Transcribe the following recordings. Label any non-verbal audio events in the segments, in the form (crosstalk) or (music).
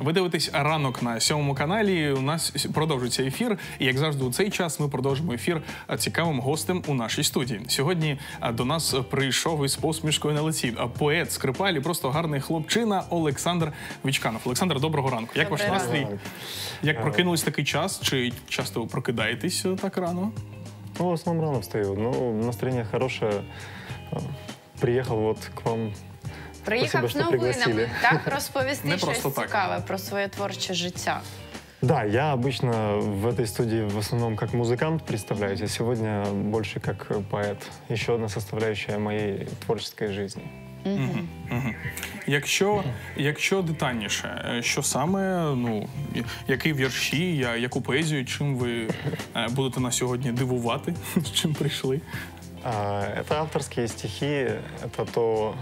Ви дивитесь ранок на сьомому каналі. У нас продовжується ефір. І як завжди, у цей час ми продовжимо ефір цікавим гостем у нашій студії. Сьогодні до нас прийшов із посмішкою на лиці поет, скрипаль і просто гарний хлопчина Олександр Вічканов. Олександр, доброго ранку. Як ваш настрій? Як прокинулись такий час? Чи часто прокидаєтесь е, так рано? Ну, в основном рано встаю. Ну, настроение хорошее. А, Приехал вот к вам. Приїхав Спасибо, з що новинами, пригласили. так розповісти Не щось (laughs) просто так. цікаве про своє творче життя. Да, я обычно в этой студии в основном как музыкант представляюсь, а сегодня больше как поэт. Еще одна составляющая моей творческой жизни. Мгм. Якщо, якщо детальніше, е, що саме, ну і- які вірші, я- яку поезію, чим ви е, будете нас сьогодні дивувати, (laughs) з чим прийшли? А, Это авторские стихи, это то,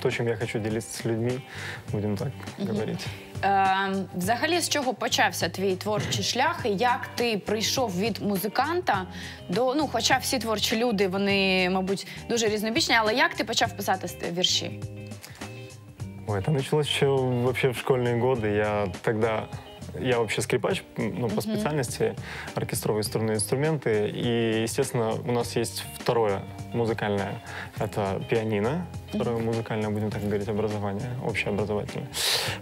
то, чем я хочу делиться с людьми, будем так говорить. Е, взагалі, з чого почався твій творчий шлях, і як ти прийшов від музиканта до ну, хоча всі творчі люди, вони, мабуть, дуже різнобічні, але як ти почав писати с- вірші? Ой, это началось еще вообще в школьные годы. Я тогда Я вообще скрипач, ну, по специальности, оркестровые струнные инструменты. И, естественно, у нас есть второе музыкальное. Это пианино. Второе музыкальное, будем так говорить, образование, общеобразовательное.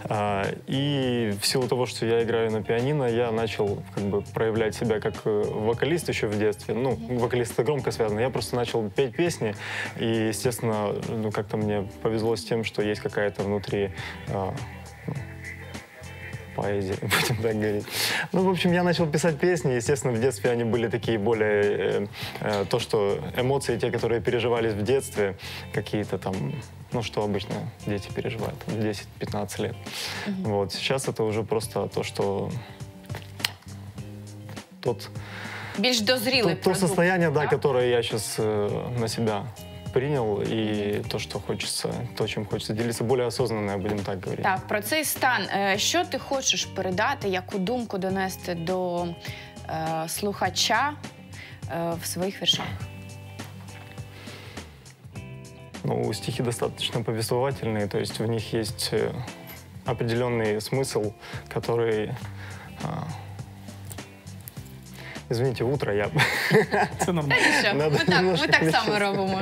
А, И в силу того, что я играю на пианино, я начал как бы проявлять себя как э, вокалист еще в детстве. Ну, вокалист это громко связано. Я просто начал петь песни, и, естественно, ну, как-то мне повезло с тем, что есть какая-то внутри поэзия, (laughs) будем так говорить. Ну, в общем, я начал писать песни. Естественно, в детстве они были такие более... э, э, то, что эмоции, те, которые переживались в детстве, какие-то там... Ну, что обычно дети переживают, там, 10-15 лет. Вот. Сейчас это уже просто то, что... Тот, Більш дозрілий то, то продукт, состояние, да, так? которое я сейчас на себя принял, и то, что хочется, то, чем хочется делиться, более осознанное, будем так говорить. Так, про цей стан. Е, Що ти хочеш передати, яку думку донести до е, слухача е, в своїх віршах? Ну, стихи достаточно повествовательные, то есть в них есть э, определенный смысл, который... Извините, утро я... Це нормально. Ми так, само робимо.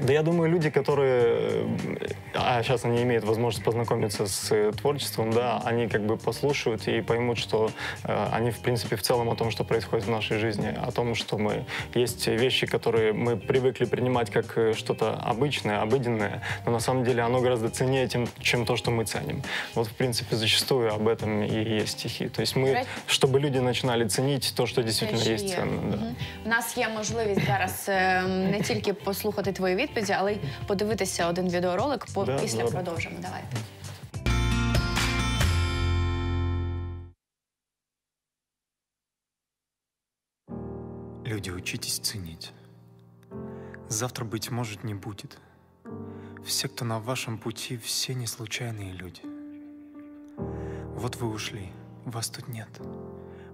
э, Да я думаю, люди, которые... э, А сейчас они имеют возможность познакомиться с э, творчеством, да, они как бы послушают и поймут, что э, они, в принципе, в целом о том, что происходит в нашей жизни, о том, что мы... Есть вещи, которые мы привыкли принимать как э, что-то обычное, обыденное, но на самом деле оно гораздо ценнее, тем, чем то, что мы ценим. Вот, в принципе, зачастую об этом и есть стихи. То есть мы, Right. чтобы люди начинали ценить то, что действительно Те, що есть є. ценно. Да. Мгм. У нас є можливість зараз е, не тільки послухати твої відповіді, але й подивитися один відеоролик. По- Да, Після здорово. продовжимо. Давай. Люди, учитесь ценить. Завтра, быть может, не будет. Все, кто на вашем пути, все не случайные люди. Вот вы ушли, вас тут нет.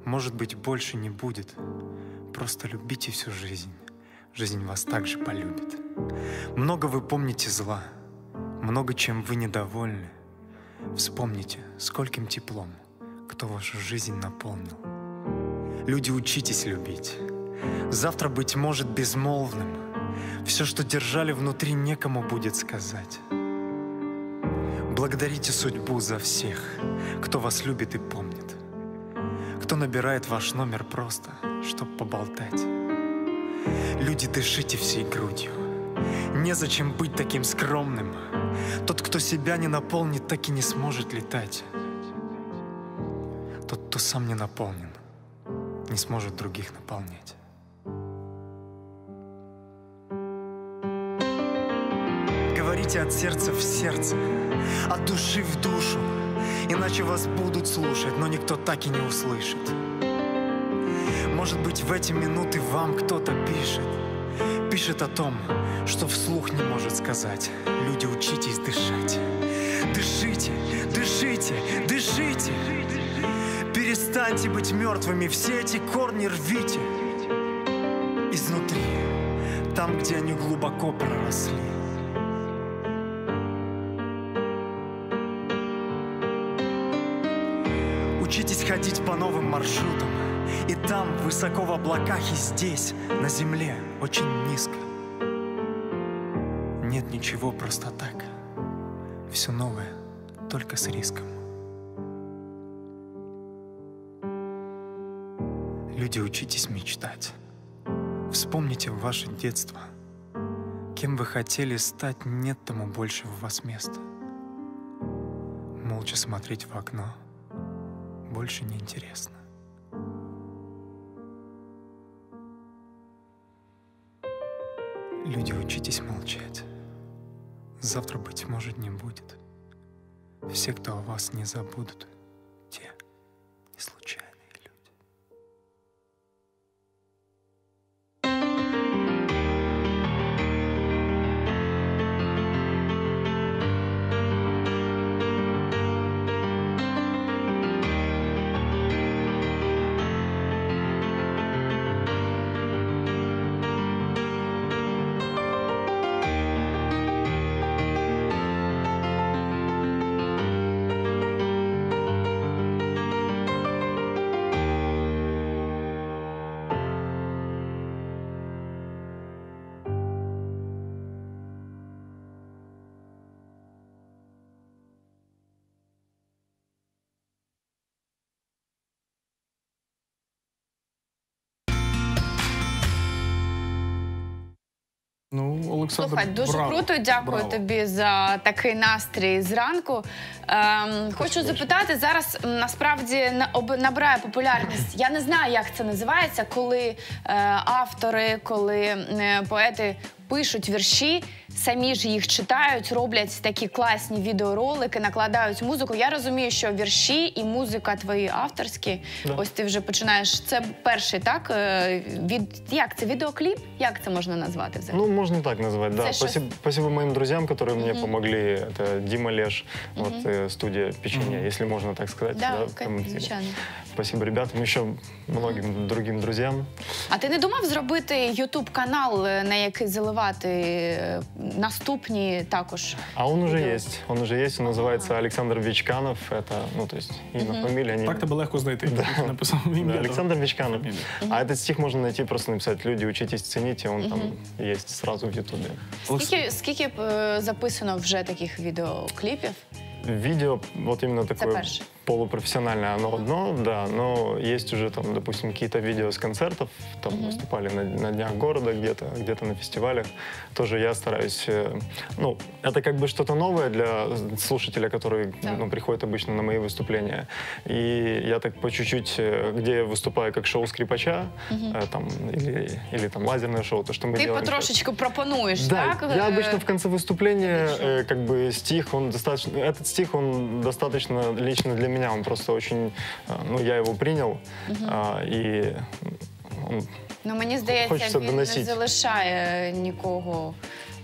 Может быть, больше не будет. Просто любите всю жизнь. Жизнь вас также полюбит. Много вы помните зла, много чем вы недовольны. Вспомните, скольким теплом, кто вашу жизнь наполнил. Люди, учитесь любить. Завтра, быть может, безмолвным. Все, что держали внутри, некому будет сказать. Благодарите судьбу за всех, кто вас любит и помнит. Кто набирает ваш номер просто, чтоб поболтать. Люди, дышите всей грудью. Незачем быть таким скромным. Тот, кто себя не наполнит, так и не сможет летать. Тот, кто сам не наполнен, не сможет других наполнять. Говорите от сердца в сердце, от души в душу, иначе вас будут слушать, но никто так и не услышит. Может быть, в эти минуты вам кто-то пишет, пишет о том, что вслух не может сказать. Люди, учитесь дышать. Дышите, дышите, дышите. Перестаньте быть мертвыми, все эти корни рвите. Изнутри, там, где они глубоко проросли. Учитесь ходить по новым маршрутам. И там, высоко в облаках, и здесь, на земле, очень низко. Ничего просто так. Все новое, только с риском. Люди, учитесь мечтать. Вспомните ваше детство. Кем вы хотели стать, нет тому больше в вас места. Молча смотреть в окно больше не интересно. Люди, учитесь молчать. Завтра, быть может, не будет. Все, кто о вас не забудут, Ну, Олександр, Слухай, дуже браво, круто. Дякую браво. тобі за такий настрій зранку. Ем, хочу запитати зараз. Насправді набирає популярність. Я не знаю, як це називається, коли е, автори, коли е, поети пишуть вірші, самі ж їх читають, роблять такі класні відеоролики, накладають музику. Я розумію, що вірші і музика твої авторські. Да. Ось ти вже починаєш. Це перший, так? е, Від як це відеокліп? Як це можна назвати взагалі? Ну, можно так назвать, да. Это что- Спасибо, спасибо моим друзьям, которые мне помогли. Это Дима Леш, вот э, студия печенья, если можно так сказать. Да, в прямом эфире. звичайно. Спасибо ребятам, еще многим другим друзьям. А ти не думав зробити ютуб канал, на який заливати е, наступні також? А он уже Да. есть, он уже есть, он называется Александр Вичканов. Это, ну, то есть имя, фамилия. они- Так тебе легко знайти. Ти написав ім'я. Да, Александр Вичканов. Фамилия. А этот стих можно найти, просто написать «Люди, учитесь, цените», он там есть сразу в Ютубе. Скільки, скільки е, записано вже таких відеокліпів? Видео, вот именно такое перше. полупрофессиональное, оно одно, да, но есть уже там, допустим, какие-то видео с концертов, там выступали на, на днях города где-то, где-то на фестивалях. Тоже я стараюсь, э, ну, это как бы что-то новое для слушателя, который Да. ну, приходит обычно на мои выступления. И я так по чуть-чуть, э, где я выступаю как шоу скрипача, э, там, или, или там лазерное шоу, то, что мы Ти делаем. сейчас. потрошечку пропонуєш, Да, так? я обычно в конце выступления, э, как бы стих, он достаточно, этот стих, он достаточно лично для меня, он просто очень, э, ну, я его принял, а, и он, Ну мені здається, Хочеться він не доносити. залишає нікого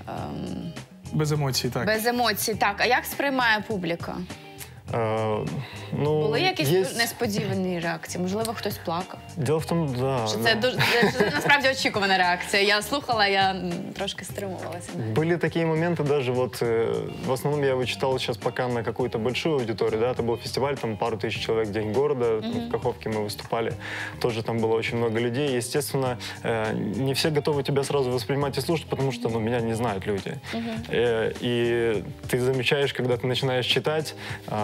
ем, Без емоцій, так. без емоцій. Так, а як сприймає публіка? э, ну, Були якісь есть- несподівані реакції? Можливо, хтось плакав? Дело в том, да. Що ну, це дуже це, це насправді очікувана реакція. Я слухала, я м, трошки стримувалася. Были такие моменты даже вот, э, в основном я вычитал сейчас пока на какую-то большую аудиторию, да, это был фестиваль, там пару тысяч человек, День города, там, в Каховке мы выступали, тоже там было очень много людей, естественно, э, не все готовы тебя сразу воспринимать и слушать, потому что, ну, меня не знают люди. Э, и ты замечаешь, когда ты начинаешь читать,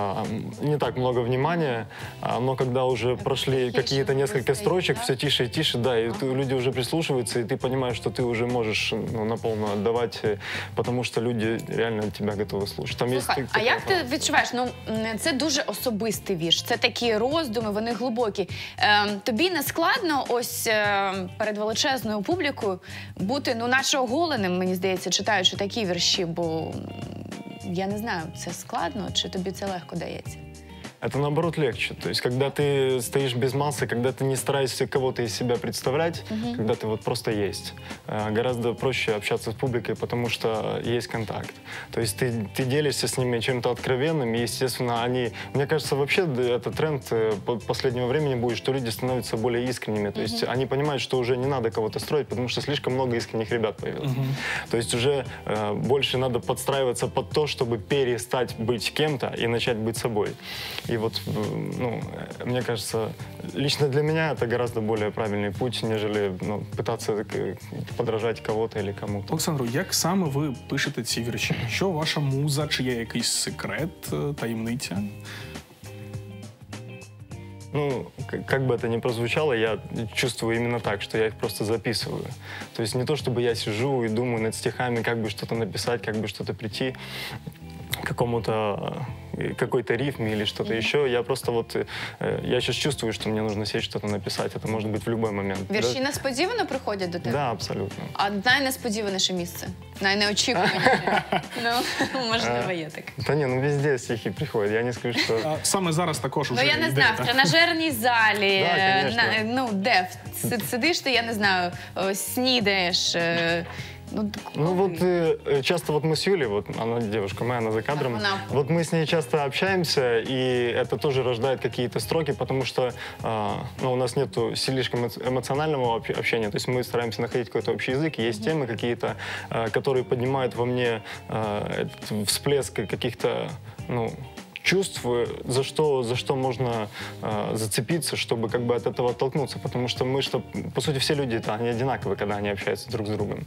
а, не так много внимания, а, но когда уже прошли тише какие-то несколько стоит, строчек, да? все тише и тише, да, и ты- люди уже прислушиваются, и ты понимаешь, что ты уже можешь ну, наполно отдавать, э, потому что люди реально тебя готовы слушать. Там есть Слухай, так- а такая як ти фраза. відчуваєш? Ну м, це дуже особистий вірш. Це такі роздуми, вони глибокі. Ем, тобі не складно ось ем, перед величезною публікою бути ну наче оголеним, мені здається, читаючи такі вірші, бо м, я не знаю, це складно чи тобі це легко дається? Это наоборот легче. То есть, когда ты стоишь без массы, когда ты не стараешься кого-то из себя представлять, когда ты вот просто есть, э, гораздо проще общаться с публикой, потому что есть контакт. То есть ты, ты делишься с ними чем-то откровенным, и, естественно, они... Мне кажется, вообще да, это тренд э, по- последнего времени будет, что люди становятся более искренними. То есть они понимают, что уже не надо кого-то строить, потому что слишком много искренних ребят появилось. То есть уже э, больше надо подстраиваться под то, чтобы перестать быть кем-то и начать быть собой. И вот, э, ну, э, мне кажется, лично для меня это гораздо более правильный путь, нежели ну, пытаться э, подражать кого-то или кому-то. Олександру, як саме ви пишете ці вірші? Що ваша муза, чи є якийсь секрет, е, таємниця? Ну, к- как бы это ни прозвучало, я чувствую именно так, что я их просто записываю. То есть не то, чтобы я сижу и думаю над стихами, как бы что-то написать, как бы что-то прийти к какому-то э, какой-то рифме или что-то еще. Я просто вот, э, я сейчас чувствую, что мне нужно сесть что-то написать. Это может быть в любой момент. Вірші Да- несподівано приходять до тебе? Да, абсолютно. А найнесподіваніше місце? Найнеочікуваніше? (laughs) ну, можливо, є таке. Да не, ну везде стихи приходят. Я не скажу, что... А саме зараз також уже Ну я не йде, знаю, в так? тренажерній залі, Да, е, конечно. на- ну де Си- сидиш ти, я не знаю, о, снідаєш. Ну, так Ну вот э, э, часто вот мы с Юлей, вот она девушка моя, она за кадром, Она. вот мы с ней часто общаемся, и это тоже рождает какие-то строки, потому что а, ну, у нас нету слишком эмо- эмоционального об- общения, то есть мы стараемся находить какой-то общий язык, есть темы какие-то, а, которые поднимают во мне а, этот всплеск каких-то, ну, чувств, э, за что, за что можно э, зацепиться, чтобы как бы от этого оттолкнуться. Потому что мы, что, по сути, все люди, это они одинаковые, когда они общаются друг с другом.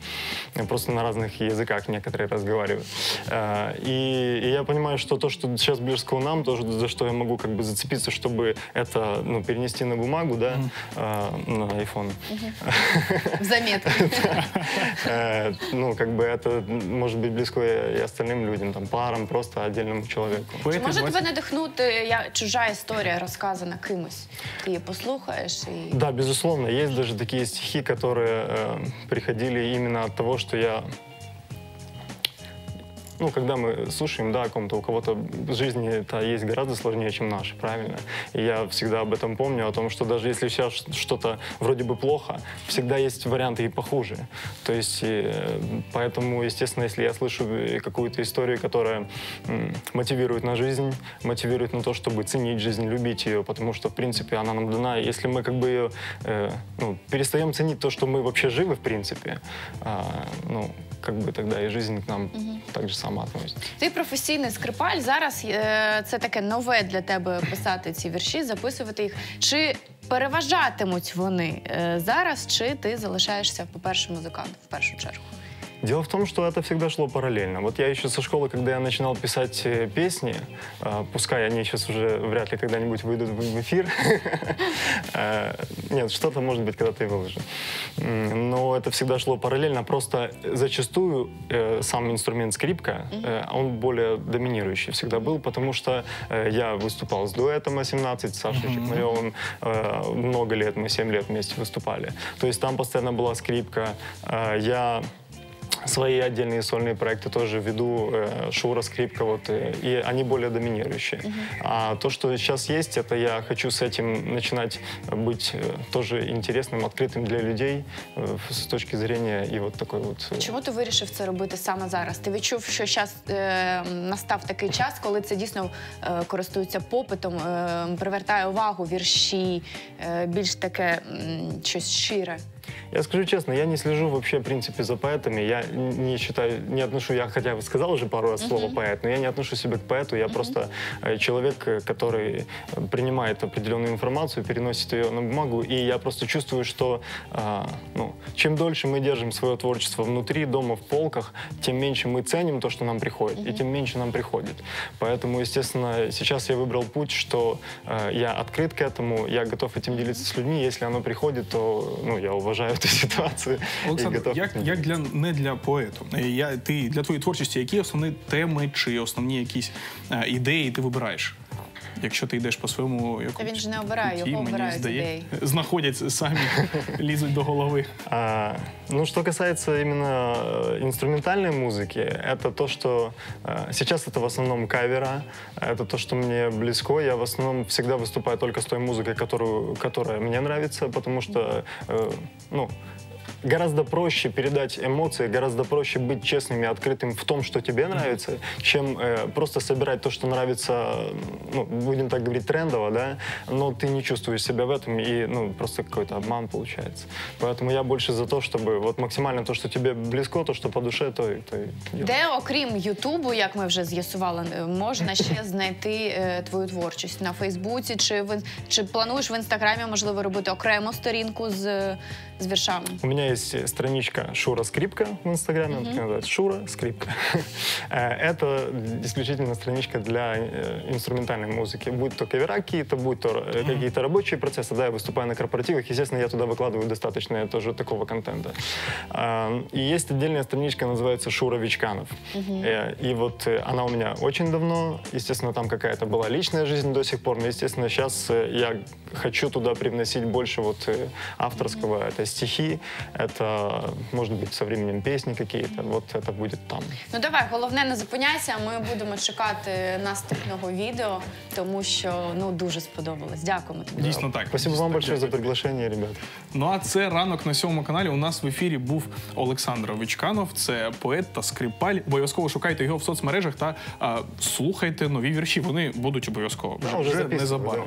Просто на разных языках некоторые разговаривают. Э, и, и я понимаю, что то, что сейчас близко нам, тоже за что я могу как бы зацепиться, чтобы это ну, перенести на бумагу, да, э, на iPhone. в заметку. (laughs) Э, Ну, как бы это может быть близко и остальным людям, там, парам, просто отдельному человеку. Чи Поети може 20 тебе надихнути я, чужа історія, розказана кимось? Ти її послухаєш і. Да, безусловно. Есть даже такие стихи, которые э, приходили именно от того, что я... Ну, когда мы слушаем, да, о ком-то, у кого-то жизни это есть гораздо сложнее, чем наши, правильно? И я всегда об этом помню, о том, что даже если сейчас что-то вроде бы плохо, всегда есть варианты и похуже. То есть, э, поэтому, естественно, если я слышу э, какую-то историю, которая мотивирует на жизнь, мотивирует на то, чтобы ценить жизнь, любить ее, потому что, в принципе, она нам дана. И Если мы как бы ее, э, ну, перестаем ценить то, что мы вообще живы, в принципе, а, ну, как бы тогда и жизнь к нам так же само относится. Ти професійний скрипаль. Зараз е, це таке нове для тебе писати ці вірші, записувати їх. Чи переважатимуть вони е, зараз, чи ти залишаєшся, по-перше, музикант в першу чергу? Дело в том, что это всегда шло параллельно. Вот я еще со школы, когда я начинал писать э, песни, э, пускай они сейчас уже вряд ли когда-нибудь выйдут в эфир, (laughs) э, нет, что-то, может быть, когда-то и выложу. Но это всегда шло параллельно. Просто зачастую э, сам инструмент скрипка, он более доминирующий всегда был, потому что я выступал с дуэтом А17, с Сашей Чекмаревым. Много лет, мы 7 лет вместе выступали. То есть там постоянно была скрипка. Я свои отдельные сольные проекты тоже веду, э, Шура, скрипка, вот, э, и они более доминирующие. А то, что сейчас есть, это я хочу с этим начинать быть э, тоже интересным, открытым для людей э, с точки зрения и вот такой вот... э, Чому ти вирішив це робити саме зараз? Ти відчув, що зараз е, настав такий час, коли це дійсно е, користується попитом, е, привертає увагу вірші, е, більш таке м, щось щире. Я скажу честно, я не слежу вообще, в принципе, за поэтами. Я не считаю, не отношу, я хотя бы сказал уже пару раз слово поэт, но я не отношу себя к поэту. Я просто э, человек, э, который э, принимает определенную информацию, переносит ее на бумагу, и я просто чувствую, что а, ну, чем дольше мы держим свое творчество внутри, дома, в полках, тем меньше мы ценим то, что нам приходит, и тем меньше нам приходит. Поэтому, естественно, сейчас я выбрал путь, что э, я открыт к этому, я готов этим делиться с людьми. Если оно приходит, то ну, я уважаю эту ситуацию (laughs) и Олександр, готов. як, к ней. як для не для поету, Е, я ти для твоєї творчості, які основні теми чи основні якісь е, ідеї ти вибираєш? Якщо ти йдеш по своєму якомусь він ж не обирає, путі, його мені обирають здає- ідеї. (laughs) знаходять самі, (laughs) лізуть до голови. А, ну, что касается именно э, инструментальной музыки, это то, что э, сейчас это в основном кавера, это то, что мне близко. Я в основном всегда выступаю только с той музыкой, которую, которая мне нравится, потому что, э, ну, гораздо проще передать эмоции, гораздо проще быть честным и открытым в том, что тебе нравится, чем э, просто собирать то, что нравится, ну, будем так говорить, трендово, да, но ты не чувствуешь себя в этом, и, ну, просто какой-то обман получается. Поэтому я больше за то, чтобы вот максимально то, что тебе близко, то, что по душе, то, и- то и делай. Де, окрім Ютубу, як ми вже з'ясували, е, можна ще знайти е, твою творчість на Фейсбуці, чи в ін- чи плануєш в інстаграмі, можливо, робити окрему сторінку з, з віршами? У меня есть э, страничка Шура Скрипка в Инстаграме, и называется, Шура Скрипка. (laughs) Э, Это исключительно страничка для э, инструментальной музыки. Будь то кавера какие-то, будь то какие-то рабочие процессы. Да, я выступаю на корпоративах, естественно, я туда выкладываю достаточно тоже такого контента. А, И есть отдельная страничка, называется Шура Вичканов. И вот она у меня очень давно. Естественно, там какая-то была личная жизнь до сих пор. Но, естественно, сейчас я хочу туда привносить больше вот авторского. Это стихи, это, может быть, со временем песни какие-то. Вот это будет там. Ну давай, головне, не зупиняйся. Ми будемо чекати наступного відео, тому що ну дуже сподобалось. Дякуємо тобі. Дійсно так. Спасибо Дійсно вам так. большое за приглашение, ребят. Ну а це ранок на сьомому каналі. У нас в ефірі був Олександр Вичканов. Це поет та скрипаль. Обов'язково шукайте його в соцмережах та а, слухайте нові вірші. Вони будуть обов'язково Да, вже записую, незабаром. да.